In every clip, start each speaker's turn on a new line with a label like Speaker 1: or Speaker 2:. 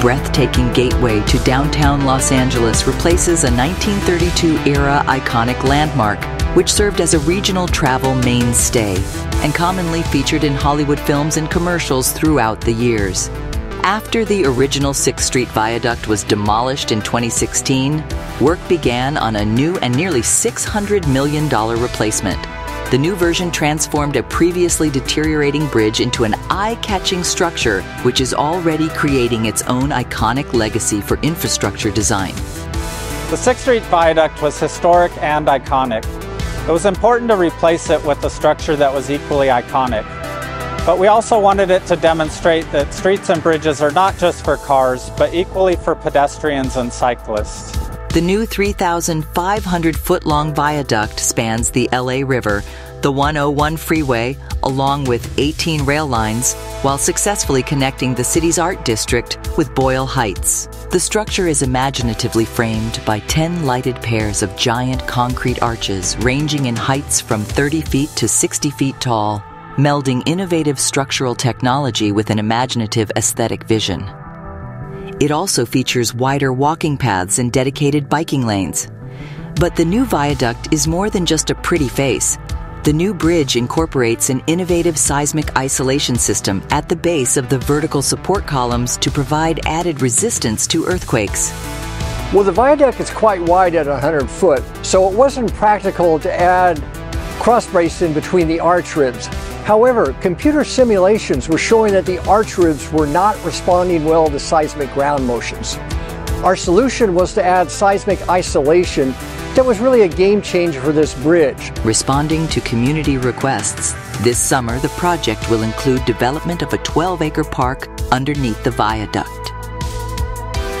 Speaker 1: breathtaking gateway to downtown Los Angeles replaces a 1932 era iconic landmark, which served as a regional travel mainstay and commonly featured in Hollywood films and commercials throughout the years. After the original 6th Street Viaduct was demolished in 2016, work began on a new and nearly $600 million replacement. The new version transformed a previously deteriorating bridge into an eye catching structure, which is already creating its own iconic legacy for infrastructure design.
Speaker 2: The 6th Street Viaduct was historic and iconic. It was important to replace it with a structure that was equally iconic. But we also wanted it to demonstrate that streets and bridges are not just for cars, but equally for pedestrians and cyclists.
Speaker 1: The new 3,500 foot long viaduct spans the LA River, the 101 freeway, along with 18 rail lines, while successfully connecting the city's art district with Boyle Heights. The structure is imaginatively framed by 10 lighted pairs of giant concrete arches ranging in heights from 30 feet to 60 feet tall, melding innovative structural technology with an imaginative aesthetic vision. It also features wider walking paths and dedicated biking lanes. But the new viaduct is more than just a pretty face. The new bridge incorporates an innovative seismic isolation system at the base of the vertical support columns to provide added resistance to earthquakes.
Speaker 3: Well, the viaduct is quite wide at 100 foot, so it wasn't practical to add cross bracing between the arch ribs. However, computer simulations were showing that the arch ribs were not responding well to seismic ground motions. Our solution was to add seismic isolation that was really a game changer for this bridge.
Speaker 1: Responding to community requests, this summer the project will include development of a 12 acre park underneath the viaduct.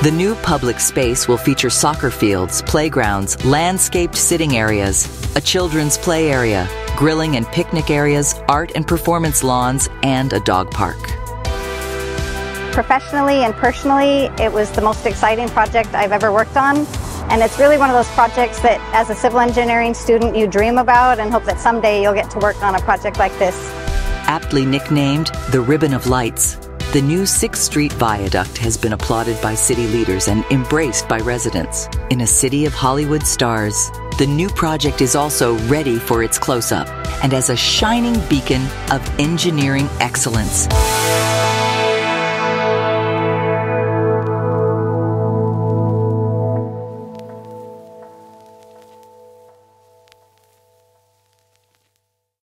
Speaker 1: The new public space will feature soccer fields, playgrounds, landscaped sitting areas, a children's play area, grilling and picnic areas, art and performance lawns, and a dog park.
Speaker 4: Professionally and personally, it was the most exciting project I've ever worked on. And it's really one of those projects that as a civil engineering student you dream about and hope that someday you'll get to work on a project like this.
Speaker 1: Aptly nicknamed the Ribbon of Lights, the new 6th Street Viaduct has been applauded by city leaders and embraced by residents. In a city of Hollywood stars, the new project is also ready for its close up and as a shining beacon of engineering excellence.